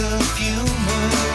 sense of humor.